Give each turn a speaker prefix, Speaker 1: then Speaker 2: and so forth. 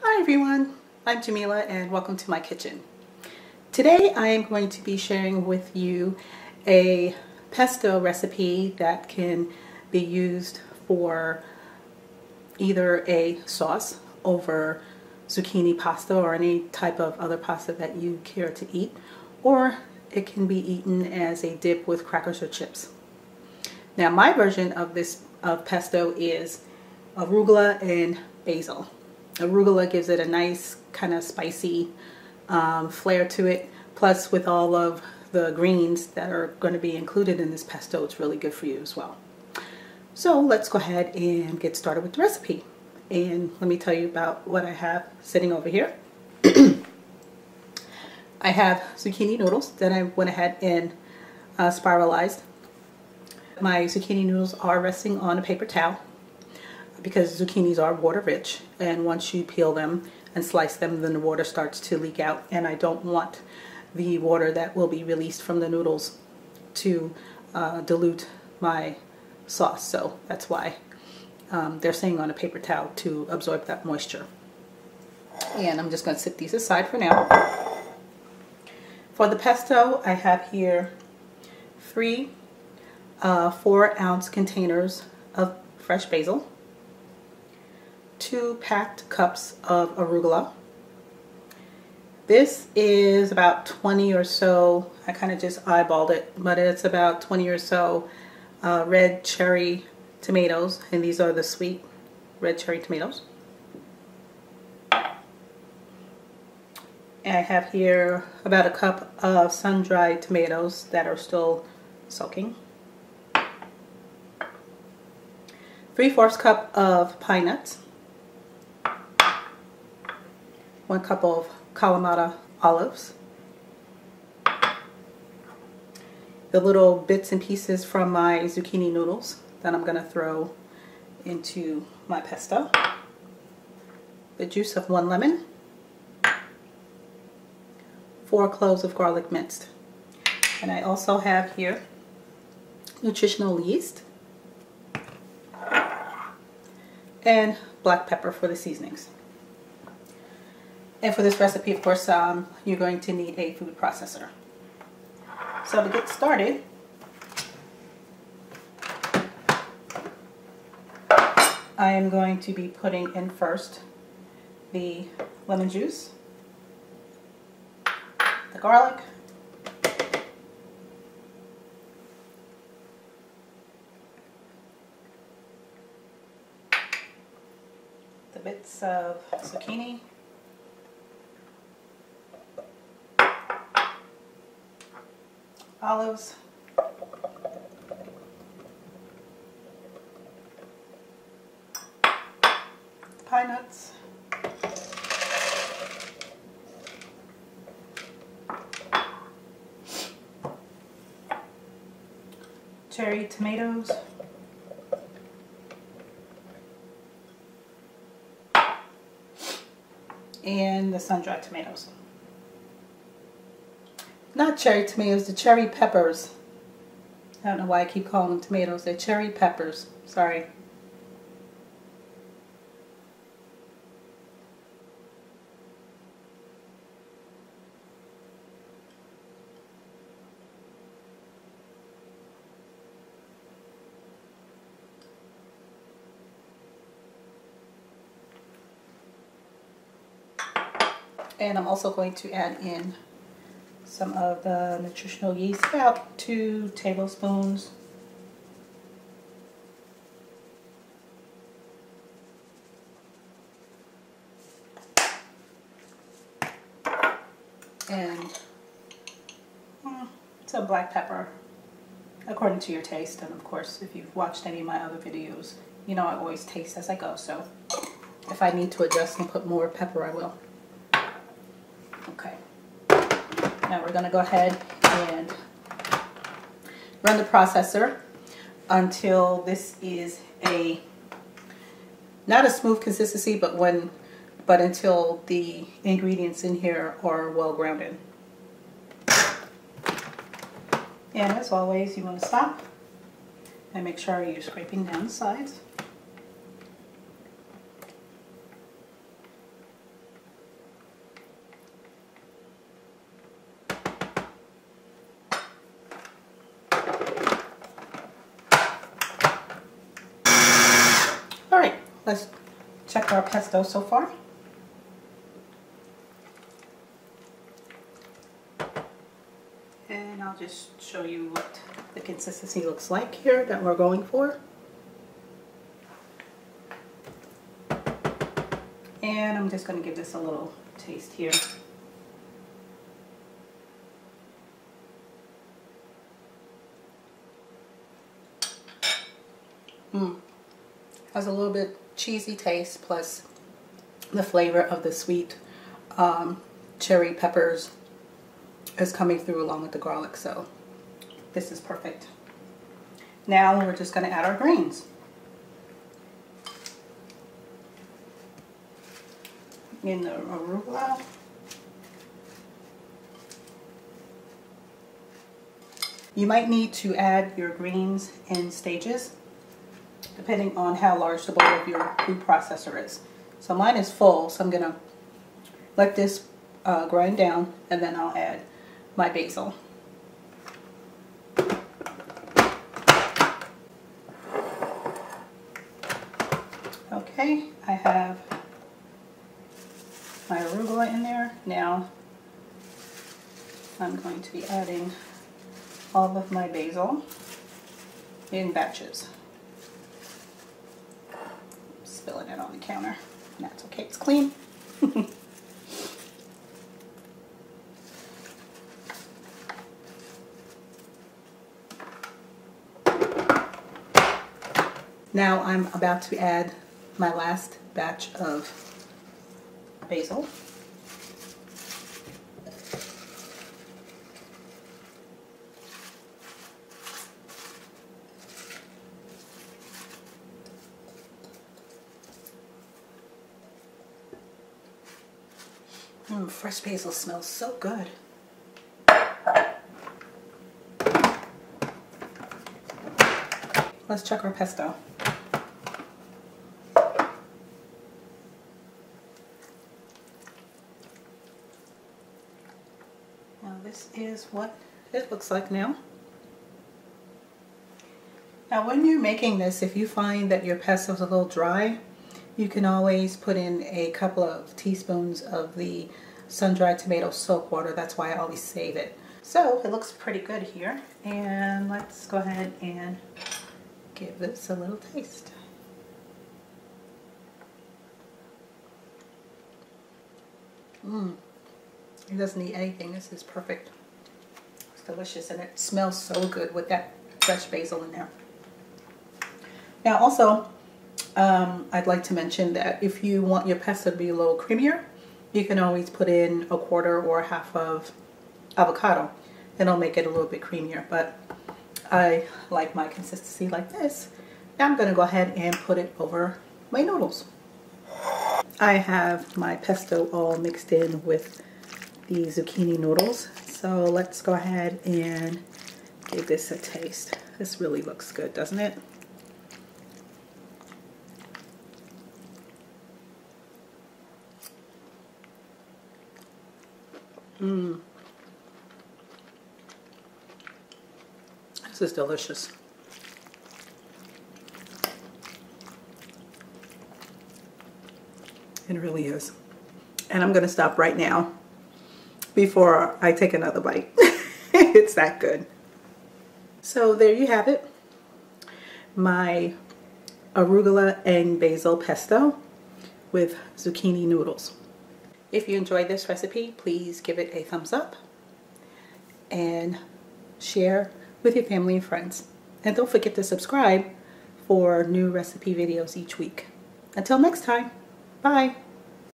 Speaker 1: Hi everyone, I'm Jameelah and welcome to my kitchen. Today I am going to be sharing with you a pesto recipe that can be used for either a sauce over zucchini pasta or any type of other pasta that you care to eat or it can be eaten as a dip with crackers or chips. Now my version of this of pesto is arugula and basil. Arugula gives it a nice kind of spicy um, flair to it. Plus with all of the greens that are going to be included in this pesto, it's really good for you as well. So let's go ahead and get started with the recipe. And let me tell you about what I have sitting over here. I have zucchini noodles that I went ahead and uh, spiralized. My zucchini noodles are resting on a paper towel because zucchinis are water rich and once you peel them and slice them then the water starts to leak out and I don't want the water that will be released from the noodles to uh, dilute my sauce so that's why um, they're staying on a paper towel to absorb that moisture. And I'm just going to set these aside for now. For the pesto I have here three uh, four ounce containers of fresh basil two packed cups of arugula. This is about 20 or so, I kind of just eyeballed it, but it's about 20 or so uh, red cherry tomatoes, and these are the sweet red cherry tomatoes. And I have here about a cup of sun-dried tomatoes that are still soaking. 3 fourths cup of pine nuts one cup of Kalamata olives, the little bits and pieces from my zucchini noodles that I'm going to throw into my pesto, the juice of one lemon, four cloves of garlic minced. And I also have here nutritional yeast and black pepper for the seasonings. And for this recipe, of course, um, you're going to need a food processor. So to get started, I am going to be putting in first the lemon juice, the garlic, the bits of zucchini, olives, pine nuts, cherry tomatoes, and the sun-dried tomatoes not cherry tomatoes, the cherry peppers. I don't know why I keep calling them tomatoes. They're cherry peppers. Sorry. And I'm also going to add in some of the nutritional yeast, about two tablespoons. And hmm, some black pepper according to your taste and of course if you've watched any of my other videos you know I always taste as I go so if I need to adjust and put more pepper I will. Okay. Now we're going to go ahead and run the processor until this is a not a smooth consistency but when but until the ingredients in here are well grounded. And as always you want to stop and make sure you're scraping down the sides. Let's check our pesto so far. And I'll just show you what the consistency looks like here that we're going for. And I'm just going to give this a little taste here. Mmm. Has a little bit cheesy taste plus the flavor of the sweet um, cherry peppers is coming through along with the garlic. So this is perfect. Now we're just going to add our greens. In the arugula. You might need to add your greens in stages depending on how large the bowl of your food processor is. So mine is full, so I'm going to let this uh, grind down and then I'll add my basil. Okay, I have my arugula in there. Now I'm going to be adding all of my basil in batches. Spilling it on the counter. That's okay, it's clean. Now I'm about to add my last batch of basil. Mm, fresh basil smells so good. Let's check our pesto. Now this is what it looks like now. Now when you're making this, if you find that your pesto is a little dry, you can always put in a couple of teaspoons of the sun-dried tomato soak water. That's why I always save it. So it looks pretty good here. And let's go ahead and give this a little taste. Mmm. It doesn't need anything. This is perfect. It's delicious and it smells so good with that fresh basil in there. Now also, um, I'd like to mention that if you want your pesto to be a little creamier, you can always put in a quarter or half of avocado. It'll make it a little bit creamier, but I like my consistency like this. Now I'm going to go ahead and put it over my noodles. I have my pesto all mixed in with the zucchini noodles. So let's go ahead and give this a taste. This really looks good, doesn't it? Mmm. This is delicious. It really is. And I'm going to stop right now before I take another bite. it's that good. So there you have it. My arugula and basil pesto with zucchini noodles. If you enjoyed this recipe, please give it a thumbs up and share with your family and friends. And don't forget to subscribe for new recipe videos each week. Until next time, bye.